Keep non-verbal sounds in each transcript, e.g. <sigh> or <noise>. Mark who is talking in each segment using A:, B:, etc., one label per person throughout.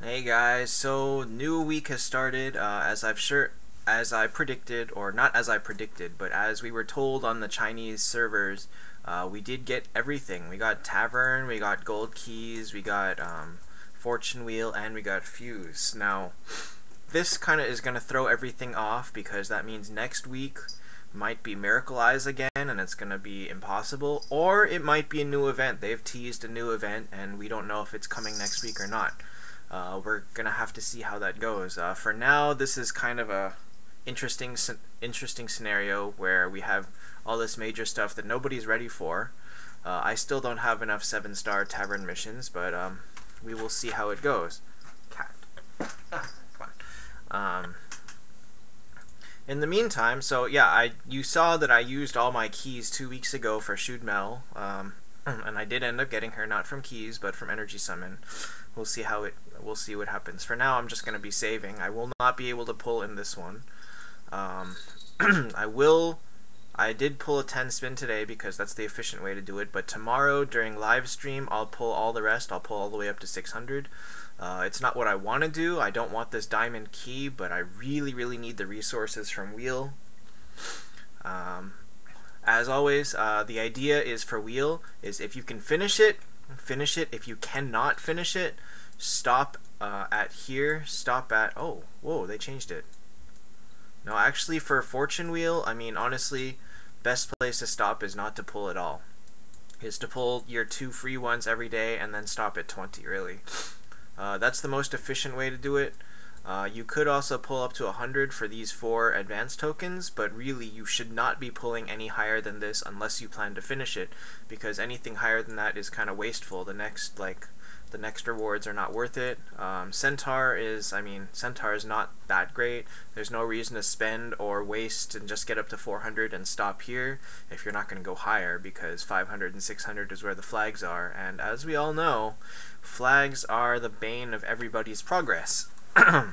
A: Hey guys, so new week has started uh, as I've sure as I predicted, or not as I predicted, but as we were told on the Chinese servers, uh, we did get everything. We got Tavern, we got Gold Keys, we got um, Fortune Wheel, and we got Fuse. Now, this kind of is going to throw everything off because that means next week might be Miracle Eyes again and it's going to be impossible, or it might be a new event. They've teased a new event and we don't know if it's coming next week or not. Uh, we're gonna have to see how that goes. Uh, for now, this is kind of a interesting, interesting scenario where we have all this major stuff that nobody's ready for. Uh, I still don't have enough seven-star tavern missions, but um, we will see how it goes. Cat, ah, <laughs> come on. Um, in the meantime, so yeah, I you saw that I used all my keys two weeks ago for Shoot Mel, um, and I did end up getting her not from keys but from Energy Summon. We'll see how it we'll see what happens. For now, I'm just going to be saving. I will not be able to pull in this one. Um, <clears throat> I will. I did pull a 10 spin today because that's the efficient way to do it, but tomorrow during live stream I'll pull all the rest. I'll pull all the way up to 600. Uh, it's not what I want to do. I don't want this diamond key, but I really, really need the resources from Wheel. Um, as always, uh, the idea is for Wheel is if you can finish it, finish it. If you cannot finish it, stop uh, at here, stop at, oh, whoa, they changed it. No, actually for Fortune Wheel, I mean, honestly, best place to stop is not to pull at all. Is to pull your two free ones every day and then stop at 20, really. Uh, that's the most efficient way to do it. Uh, you could also pull up to 100 for these four advanced tokens, but really you should not be pulling any higher than this unless you plan to finish it, because anything higher than that is kind of wasteful. The next, like, the next rewards are not worth it. Um, Centaur is, I mean, Centaur is not that great. There's no reason to spend or waste and just get up to 400 and stop here if you're not going to go higher because 500 and 600 is where the flags are. And as we all know, flags are the bane of everybody's progress. <clears throat>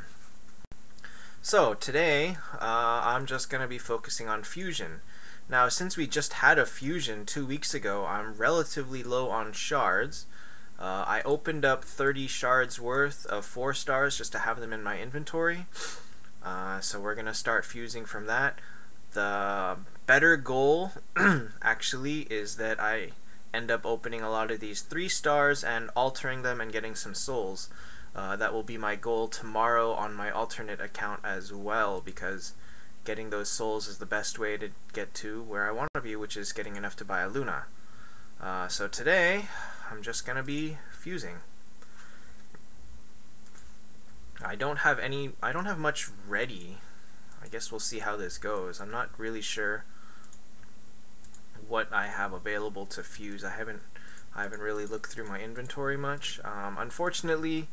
A: so today, uh, I'm just going to be focusing on fusion. Now, since we just had a fusion two weeks ago, I'm relatively low on shards. Uh, I opened up 30 shards worth of 4 stars just to have them in my inventory. Uh, so we're going to start fusing from that. The better goal, <clears throat> actually, is that I end up opening a lot of these 3 stars and altering them and getting some souls. Uh, that will be my goal tomorrow on my alternate account as well, because getting those souls is the best way to get to where I want to be, which is getting enough to buy a Luna. Uh, so today, I'm just gonna be fusing. I don't have any, I don't have much ready. I guess we'll see how this goes. I'm not really sure what I have available to fuse. I haven't, I haven't really looked through my inventory much. Um, unfortunately,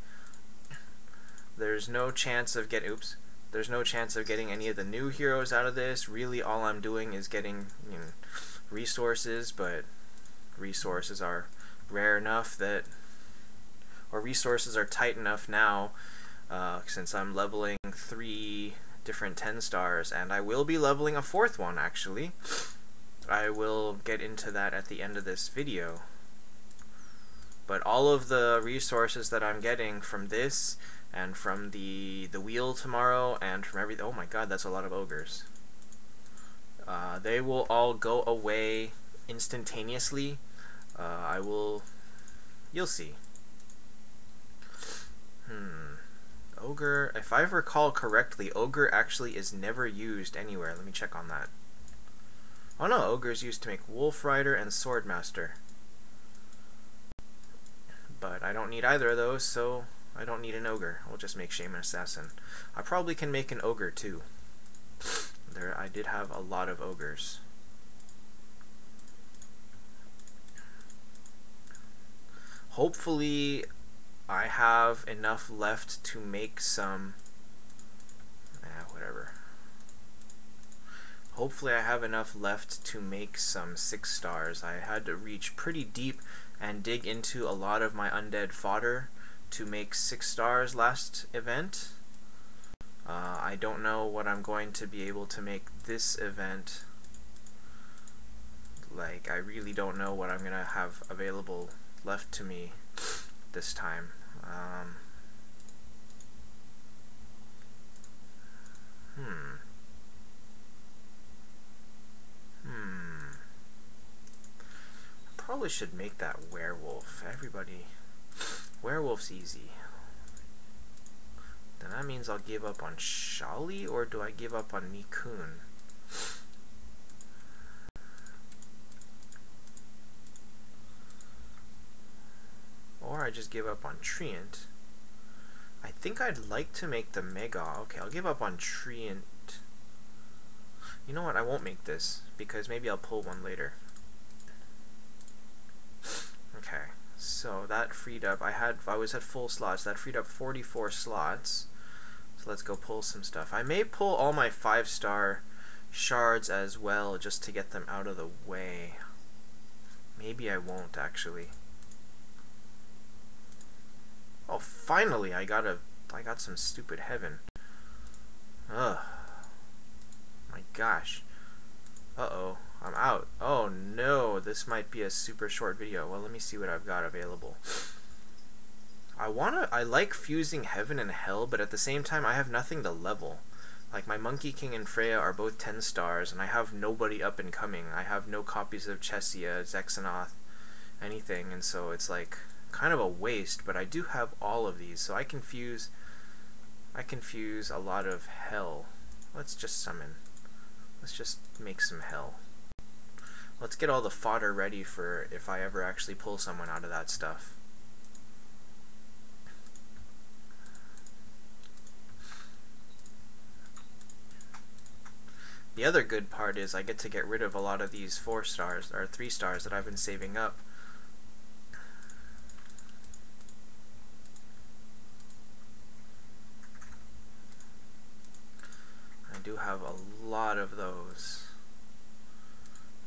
A: there's no chance of get, oops, there's no chance of getting any of the new heroes out of this. Really, all I'm doing is getting you know, resources, but resources are rare enough that, or resources are tight enough now, uh, since I'm leveling three different 10 stars, and I will be leveling a fourth one, actually. I will get into that at the end of this video. But all of the resources that I'm getting from this, and from the, the wheel tomorrow, and from every... Oh my god, that's a lot of ogres. Uh, they will all go away instantaneously uh, I will... You'll see. Hmm. Ogre... If I recall correctly, Ogre actually is never used anywhere. Let me check on that. Oh no, Ogre is used to make Wolf Rider and Swordmaster. But I don't need either of those, so I don't need an Ogre. I'll just make Shaman Assassin. I probably can make an Ogre too. There, I did have a lot of Ogres. hopefully I have enough left to make some Hopefully I have enough left to make some 6 stars. I had to reach pretty deep and dig into a lot of my undead fodder to make 6 stars last event. Uh, I don't know what I'm going to be able to make this event. Like, I really don't know what I'm going to have available left to me this time. Um, hmm. Hmm. Probably should make that werewolf. Everybody. Werewolf's easy. Then that means I'll give up on Shali, or do I give up on Nikun? Or I just give up on Treant. I think I'd like to make the Mega. Okay, I'll give up on Treant. You know what, I won't make this, because maybe I'll pull one later. <sighs> Okay, so that freed up, I had, I was at full slots, that freed up 44 slots. So let's go pull some stuff. I may pull all my 5 star shards as well, just to get them out of the way. Maybe I won't, actually. Oh, finally, I got a, I got some stupid heaven. Ugh. Gosh. Uh-oh, I'm out. Oh no, this might be a super short video. Well, let me see what I've got available. I wanna, I like fusing heaven and hell, but at the same time, I have nothing to level. Like, my Monkey King and Freya are both 10 stars, and I have nobody up and coming. I have no copies of Chesia, Zexanoth, anything, and so it's like, kind of a waste, but I do have all of these, so I can fuse I can fuse a lot of hell. Let's just summon. Let's just make some hell. Let's get all the fodder ready for if I ever actually pull someone out of that stuff. The other good part is I get to get rid of a lot of these 4 stars, or 3 stars that I've been saving up. do have a lot of those.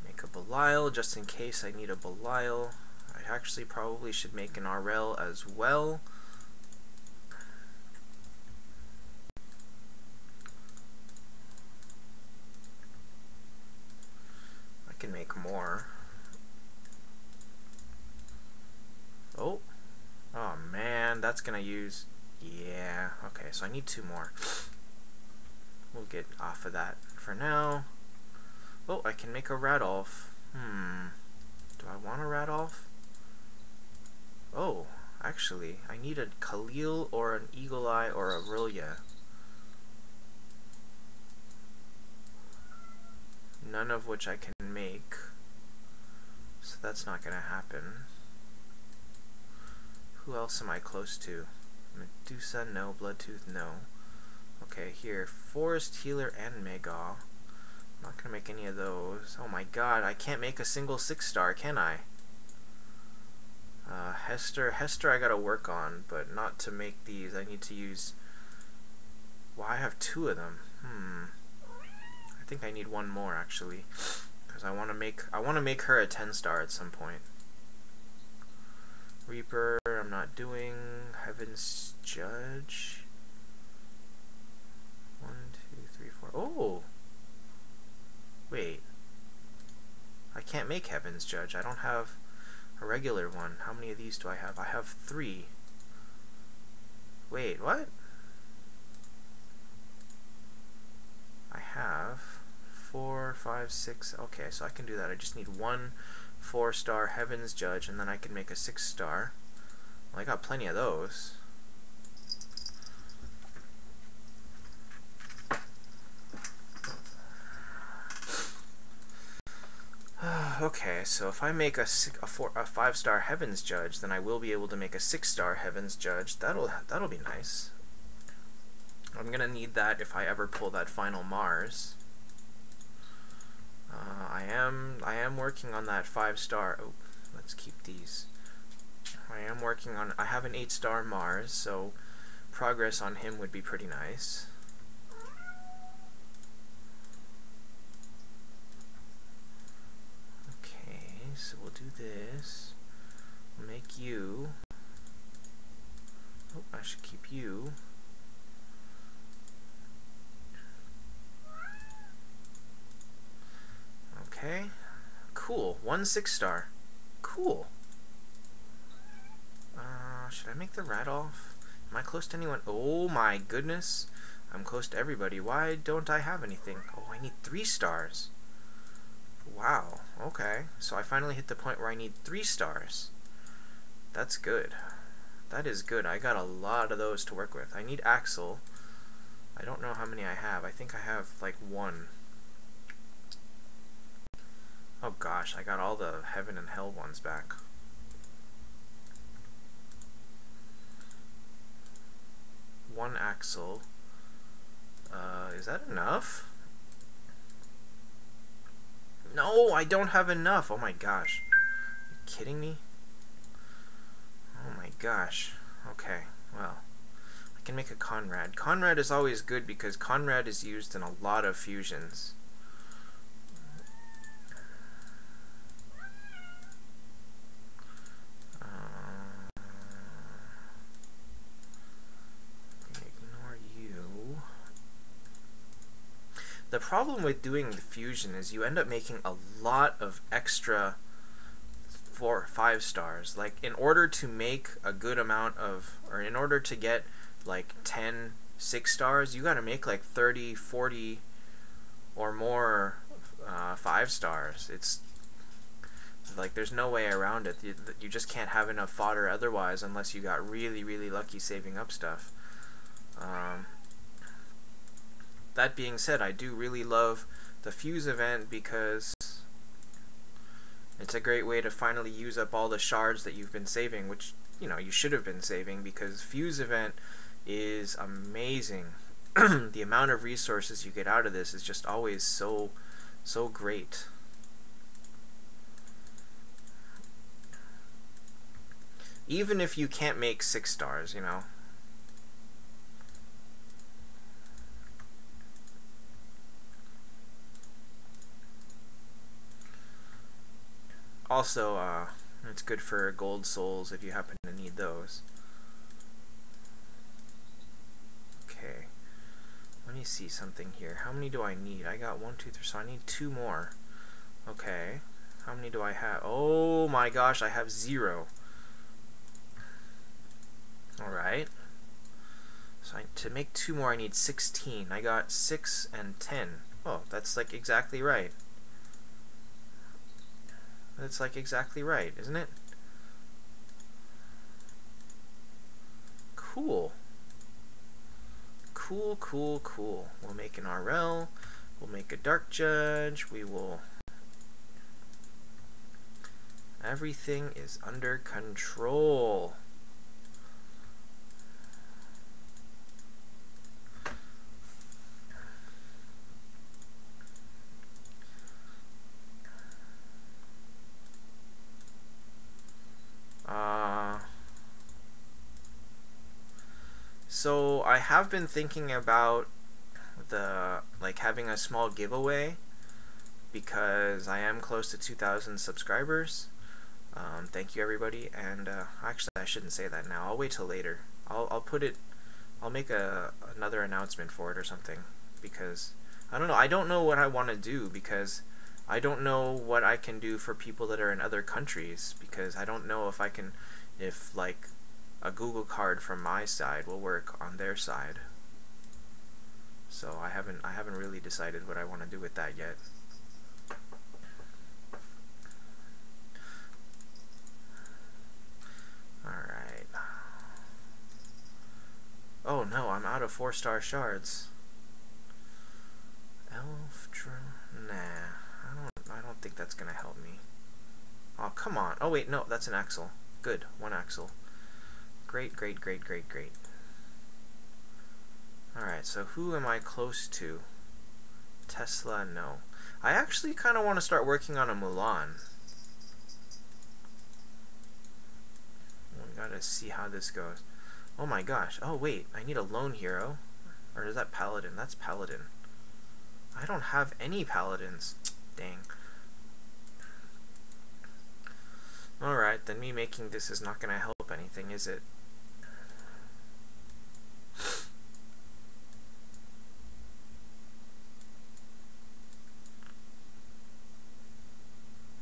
A: Make a Belial just in case I need a Belial. I actually probably should make an RL as well. I can make more. Oh. Oh man, that's gonna use... Yeah, okay, so I need two more. We'll get off of that for now. Oh, I can make a Radolf. Hmm. Do I want a Radolf? Oh, actually, I need a Khalil or an Eagle Eye or a Rilya. None of which I can make. So that's not going to happen. Who else am I close to? Medusa, no. Bloodtooth, no. Okay, here, Forest Healer and Mega. I'm not gonna make any of those. Oh my god, I can't make a single six star, can I? Uh, Hester, Hester I gotta work on, but not to make these. I need to use... Well, I have two of them. Hmm. I think I need one more, actually. Because I want to make I want to make her a 10 star at some point. Reaper, I'm not doing. Heaven's Judge. Oh! Wait. I can't make Heaven's Judge. I don't have a regular one. How many of these do I have? I have three. Wait, what? I have four, five, six. Okay, so I can do that. I just need one four star Heaven's Judge, and then I can make a six star. Well, I got plenty of those. Okay, so if I make a, a, four, a five star Heaven's Judge, then I will be able to make a six star Heaven's Judge. That'll that'll be nice. I'm gonna need that if I ever pull that final Mars. Uh, I am I am working on that five star. Oh, let's keep these. I am working on. I have an eight star Mars, so progress on him would be pretty nice. so we'll do this. We'll make you. Oh, I should keep you. Okay. Cool. One six star. Cool. Uh, should I make the Radolf? Am I close to anyone? Oh my goodness. I'm close to everybody. Why don't I have anything? Oh, I need three stars. Wow, okay. So I finally hit the point where I need three stars. That's good. That is good. I got a lot of those to work with. I need Axel. I don't know how many I have. I think I have like one. Oh gosh, I got all the heaven and hell ones back. One Axel. Uh, is that enough? No, I don't have enough. Oh my gosh. Are you kidding me? Gosh. Okay, well. I can make a Conrad. Conrad is always good because Conrad is used in a lot of fusions. Uh, ignore you. The problem with doing the fusion is you end up making a lot of extra four five stars. Like in order to make a good amount of or in order to get like 10 six stars, you got to make like 30, 40 or more uh, five stars. It's like there's no way around it. You, you just can't have enough fodder otherwise unless you got really really lucky saving up stuff. Um, that being said, I do really love the Fuse event because it's a great way to finally use up all the shards that you've been saving, which, you know, you should have been saving because Fuse event is amazing. <clears throat> the amount of resources you get out of this is just always so, so great. Even if you can't make six stars, you know, Also, uh, it's good for gold souls if you happen to need those. Okay. Let me see something here. How many do I need? I got one, two, three, so I need two more. Okay. How many do I have? Oh my gosh, I have zero. Alright. So I, to make two more, I need 16. I got 6 and 10. Oh, that's like exactly right. That's like exactly right, isn't it? Cool. Cool, cool, cool. We'll make an RL. We'll make a Dark Judge. We will... Everything is under control. So I have been thinking about the like having a small giveaway because I am close to 2,000 subscribers. Um, thank you everybody, and uh, actually I shouldn't say that now. I'll wait till later. I'll I'll put it. I'll make a another announcement for it or something because I don't know. I don't know what I want to do because I don't know what I can do for people that are in other countries because I don't know if I can if like a Google card from my side will work on their side. So I haven't I haven't really decided what I want to do with that yet. Alright. Oh no, I'm out of four star shards. Elf Nah, I don't I don't think that's gonna help me. Oh come on. Oh wait, no, that's an Axel. Good, one Axel. Great, great, great, great, great. Alright, so who am I close to? Tesla, no. I actually kind of want to start working on a Mulan. We gotta see how this goes. Oh my gosh. Oh wait, I need a lone hero. Or is that Paladin? That's Paladin. I don't have any Paladins. Dang. Alright, then me making this is not gonna help anything, is it?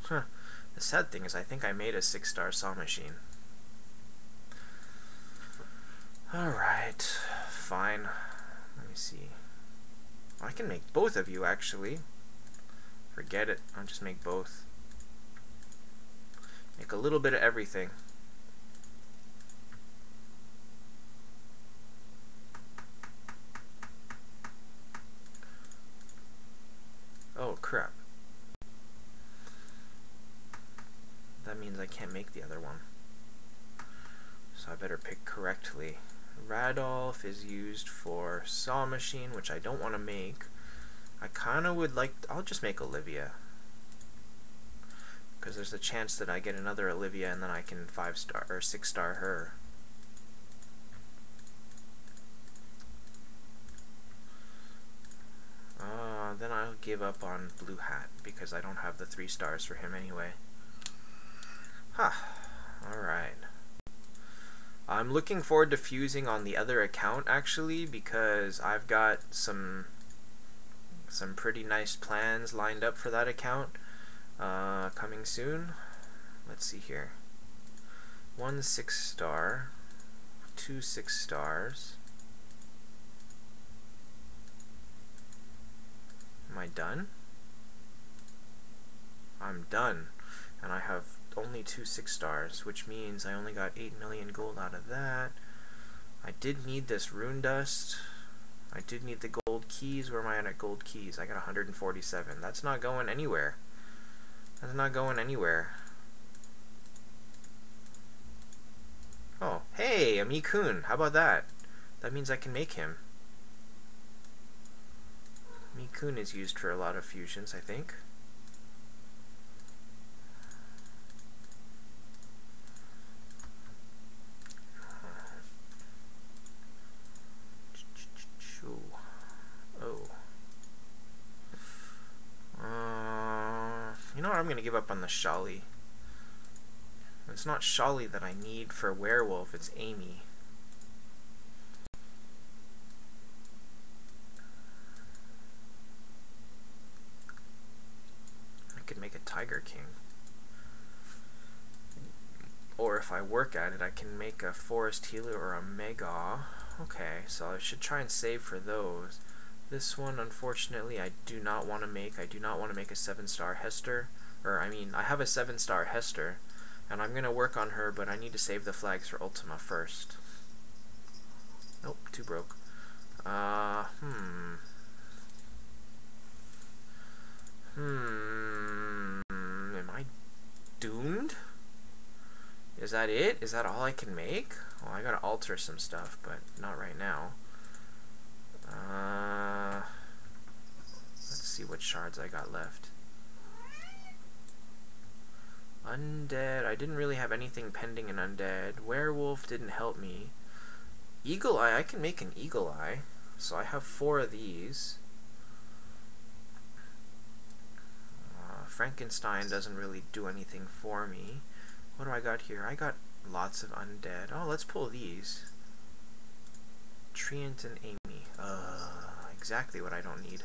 A: Huh. The sad thing is I think I made a six-star saw machine. Alright, fine. Let me see. I can make both of you, actually. Forget it. I'll just make both. Make a little bit of everything. Oh, crap. That means I can't make the other one. So I better pick correctly. Radolf is used for Saw Machine, which I don't want to make. I kind of would like... I'll just make Olivia. Because there's a chance that I get another Olivia and then I can 5-star or 6-star her. Uh, then I'll give up on Blue Hat because I don't have the 3 stars for him anyway. Huh. Alright. I'm looking forward to fusing on the other account actually because I've got some some pretty nice plans lined up for that account uh, coming soon. Let's see here. One six star, two six stars. Am I done? I'm done. And I have only two six stars, which means I only got 8 million gold out of that. I did need this rune dust. I did need the gold keys. Where am I at gold keys? I got 147. That's not going anywhere. That's not going anywhere. Oh, hey, a Mikun. How about that? That means I can make him. Mikun is used for a lot of fusions, I think. I'm going to give up on the Sholly. It's not Sholly that I need for Werewolf, it's Amy. I could make a Tiger King. Or if I work at it, I can make a Forest Healer or a Mega. Okay, so I should try and save for those. This one, unfortunately, I do not want to make. I do not want to make a 7-star Hester or I mean, I have a 7-star Hester, and I'm going to work on her, but I need to save the flags for Ultima first. Nope, too broke. Uh, hmm. Hmm. Am I doomed? Is that it? Is that all I can make? Well, I gotta alter some stuff, but not right now. Uh, let's see what shards I got left. Undead. I didn't really have anything pending in Undead. Werewolf didn't help me. Eagle Eye. I can make an Eagle Eye. So I have four of these. Uh, Frankenstein doesn't really do anything for me. What do I got here? I got lots of Undead. Oh, let's pull these. Treant and Amy. Uh, exactly what I don't need.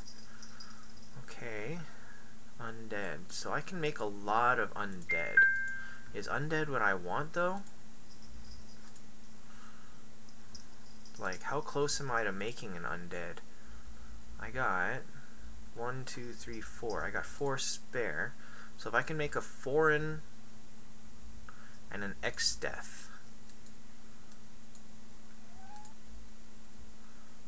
A: Okay. Undead. So I can make a lot of undead. Is undead what I want, though? Like, how close am I to making an undead? I got one, two, three, four. I got four spare. So if I can make a foreign and an X-Death.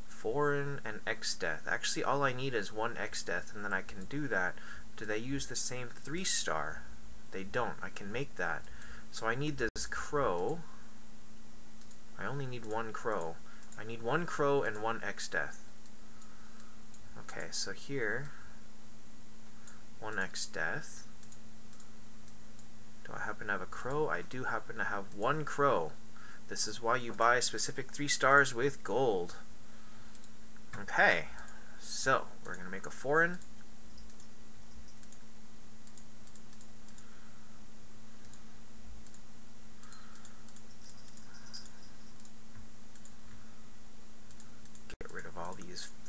A: Foreign and X-Death. Actually, all I need is one X-Death, and then I can do that. Do they use the same three star? They don't. I can make that. So I need this crow. I only need one crow. I need one crow and one X-Death. Okay, so here, one X-Death. Do I happen to have a crow? I do happen to have one crow. This is why you buy specific three stars with gold. Okay, so we're going to make a foreign.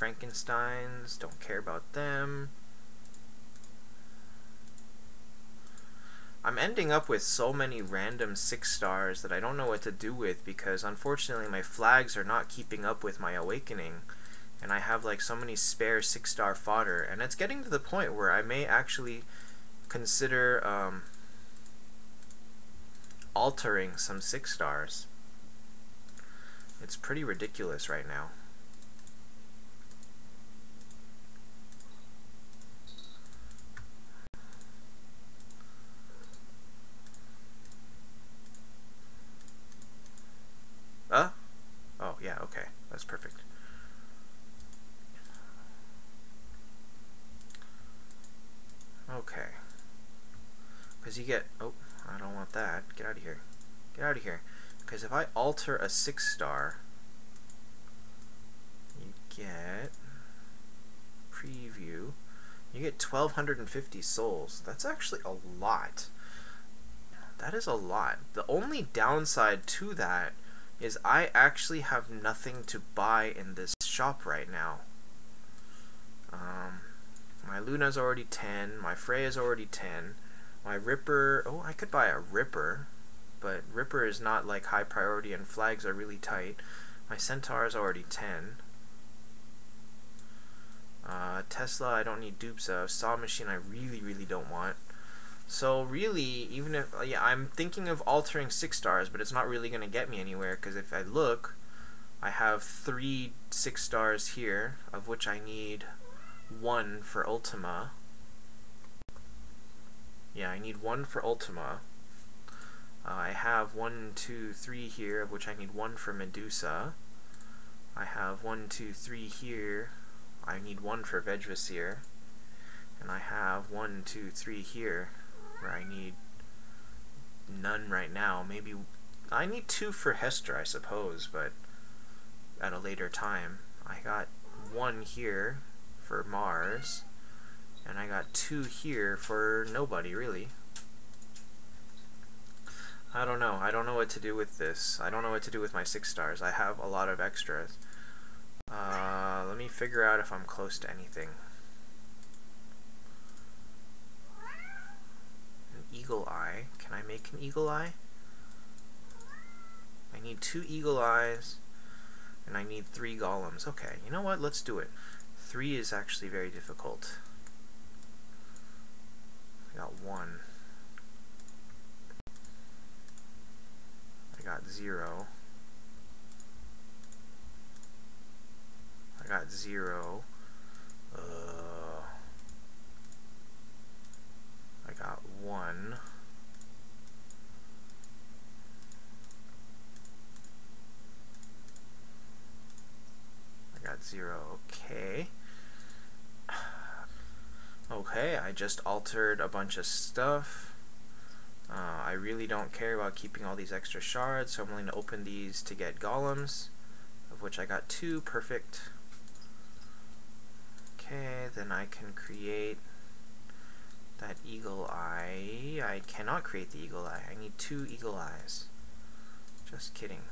A: Frankensteins, don't care about them. I'm ending up with so many random 6 stars that I don't know what to do with because unfortunately my flags are not keeping up with my awakening and I have like so many spare six star fodder, and it's getting to the point where I may actually consider um, altering some six stars. It's pretty ridiculous right now. Uh? Oh, yeah, okay. That's perfect. Okay. Because you get... Oh, I don't want that. Get out of here. Get out of here. Because if I alter a 6 star, you get... Preview. You get 1,250 souls. That's actually a lot. That is a lot. The only downside to that is I actually have nothing to buy in this shop right now. Um, my Luna's already 10, my Freya's already 10, my Ripper, oh I could buy a Ripper, but Ripper is not like high priority and flags are really tight. My Centaur is already 10. Uh, Tesla, I don't need dupes of. Saw Machine, I really, really don't want. So really, even if uh, yeah, I'm thinking of altering six stars, but it's not really going to get me anywhere because if I look, I have three six stars here, of which I need one for Ultima. Yeah, I need one for Ultima. Uh, I have one, two, three here, of which I need one for Medusa. I have one, two, three here. I need one for Vegvisir. And I have one, two, three here where I need none right now. Maybe I need two for Hester, I suppose, but at a later time. I got one here for Mars, and I got two here for nobody, really. I don't know. I don't know what to do with this. I don't know what to do with my six stars. I have a lot of extras. Uh, let me figure out if I'm close to anything. An eagle eye. Can I make an eagle eye? I need two eagle eyes, and I need three golems. Okay, you know what? Let's do it. Three is actually very difficult. I got one. I got zero. I got zero. Uh, I got one. I got zero. Okay. Okay, I just altered a bunch of stuff. Uh, I really don't care about keeping all these extra shards, so I'm willing to open these to get golems, of which I got two. Perfect. Okay, then I can create that eagle eye. I cannot create the eagle eye. I need two eagle eyes. Just kidding.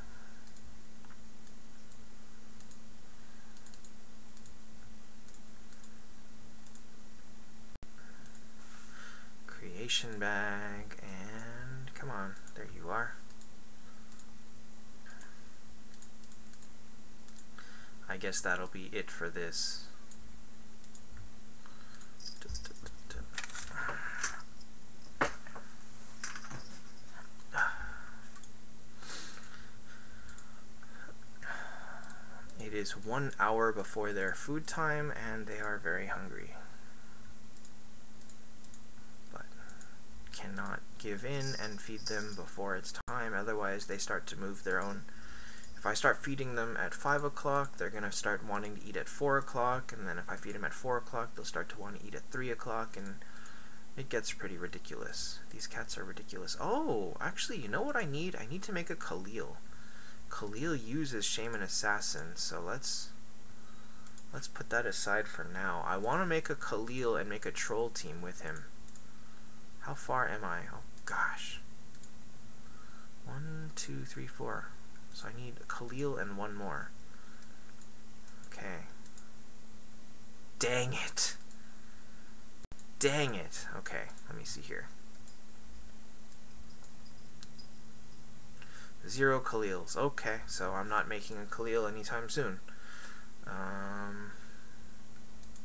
A: Bag, and come on, there you are. I guess that'll be it for this. It is one hour before their food time and they are very hungry. But cannot give in and feed them before it's time, otherwise they start to move their own. If I start feeding them at 5 o'clock, they're going to start wanting to eat at 4 o'clock, and then if I feed them at 4 o'clock, they'll start to want to eat at 3 o'clock, and it gets pretty ridiculous. These cats are ridiculous. Oh, actually, you know what I need? I need to make a Khalil. Khalil uses Shaman Assassin, so let's let's put that aside for now. I want to make a Khalil and make a troll team with him. How far am I? Oh gosh. One, two, three, four. So I need a Khalil and one more. Okay. Dang it. Dang it. Okay, let me see here. Zero Khalils. Okay, so I'm not making a Khalil anytime soon. Um,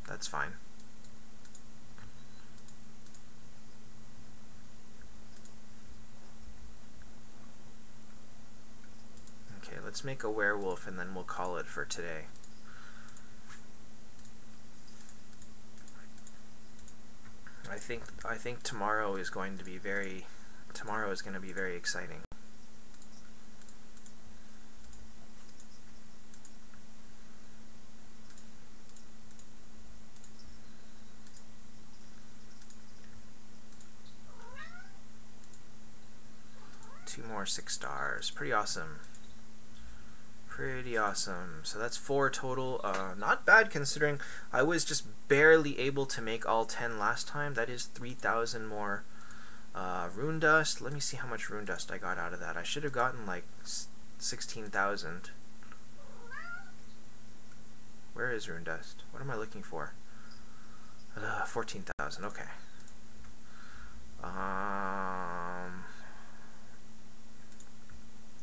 A: that's fine. Okay, let's make a werewolf and then we'll call it for today. I think I think tomorrow is going to be very tomorrow is going to be very exciting. Two more six stars. Pretty awesome. Pretty awesome. So that's four total. Uh, not bad considering I was just barely able to make all 10 last time. That is 3,000 more uh, rune dust. Let me see how much rune dust I got out of that. I should have gotten like 16,000. Where is rune dust? What am I looking for? Uh, 14,000. Okay. Um,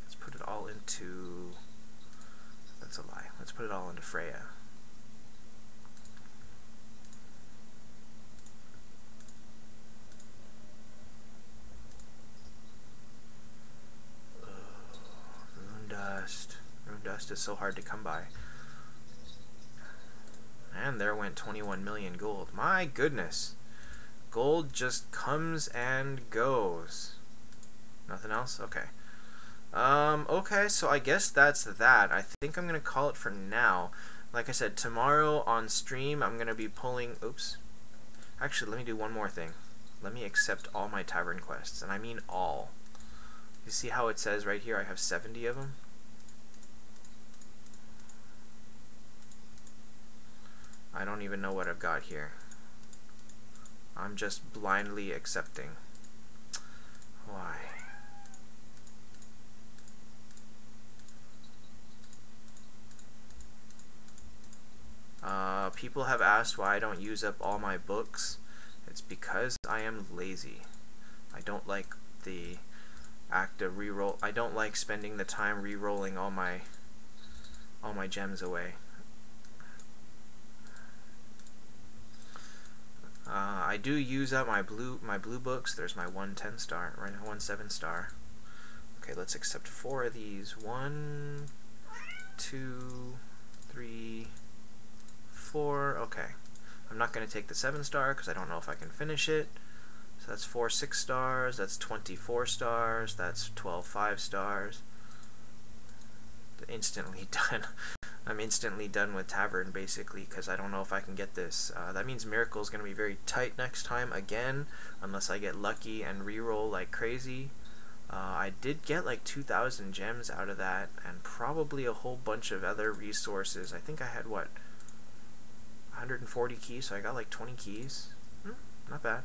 A: let's put it all into that's a lie. Let's put it all into Freya. Dust. Rune dust is so hard to come by. And there went 21 million gold. My goodness. Gold just comes and goes. Nothing else? Okay. Um, okay, so I guess that's that. I think I'm going to call it for now. Like I said, tomorrow on stream, I'm going to be pulling... Oops. Actually, let me do one more thing. Let me accept all my tavern quests, and I mean all. You see how it says right here I have 70 of them? I don't even know what I've got here. I'm just blindly accepting. Why? Uh, people have asked why I don't use up all my books. It's because I am lazy. I don't like the act of reroll. I don't like spending the time re-rolling all my all my gems away. Uh, I do use up my blue my blue books. There's my one ten star, right now one seven star. Okay, let's accept four of these. One, two, three four. Okay. I'm not going to take the 7 star because I don't know if I can finish it. So that's 4 6 stars, that's 24 stars, that's 12 5 stars. Instantly <laughs> done. I'm instantly done with Tavern basically because I don't know if I can get this. Uh, that means Miracle is going to be very tight next time again unless I get lucky and reroll like crazy. Uh, I did get like 2,000 gems out of that and probably a whole bunch of other resources. I think I had what 140 keys, so I got like 20 keys. Hmm, not bad.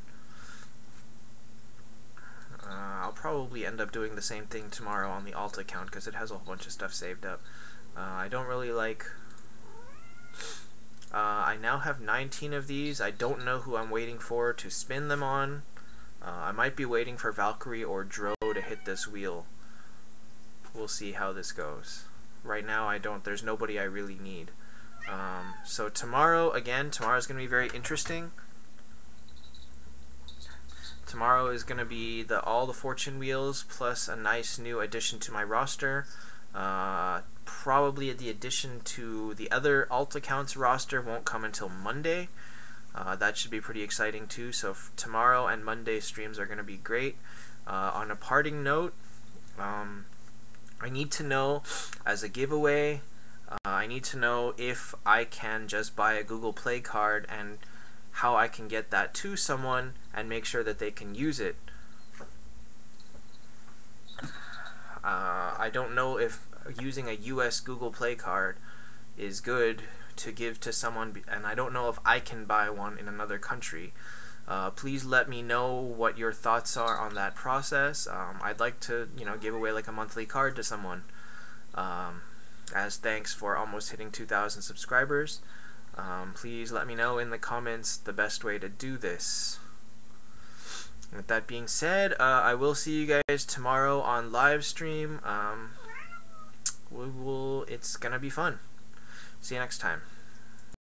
A: Uh, I'll probably end up doing the same thing tomorrow on the alt account because it has a whole bunch of stuff saved up. Uh, I don't really like... Uh, I now have 19 of these. I don't know who I'm waiting for to spin them on. Uh, I might be waiting for Valkyrie or Dro to hit this wheel. We'll see how this goes. Right now, I don't. There's nobody I really need. Um, so tomorrow, again, tomorrow is going to be very interesting. Tomorrow is going to be the all the fortune wheels plus a nice new addition to my roster. Uh, probably the addition to the other alt accounts roster won't come until Monday. Uh, that should be pretty exciting too. So tomorrow and Monday streams are going to be great. Uh, on a parting note, um, I need to know as a giveaway uh, I need to know if I can just buy a Google Play card and how I can get that to someone and make sure that they can use it. Uh, I don't know if using a US Google Play card is good to give to someone, and I don't know if I can buy one in another country. Uh, please let me know what your thoughts are on that process. Um, I'd like to, you know, give away like a monthly card to someone. Um, as thanks for almost hitting 2,000 subscribers. Um, please let me know in the comments the best way to do this. With that being said, uh, I will see you guys tomorrow on live stream. Um, we will. It's gonna be fun. See you next time.